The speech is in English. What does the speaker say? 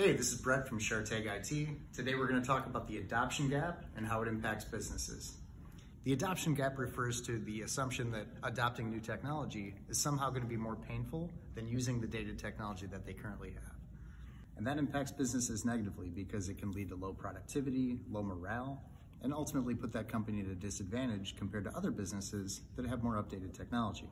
Hey, this is Brett from Shartega IT. Today we're going to talk about the adoption gap and how it impacts businesses. The adoption gap refers to the assumption that adopting new technology is somehow going to be more painful than using the dated technology that they currently have. And that impacts businesses negatively because it can lead to low productivity, low morale, and ultimately put that company at a disadvantage compared to other businesses that have more updated technology.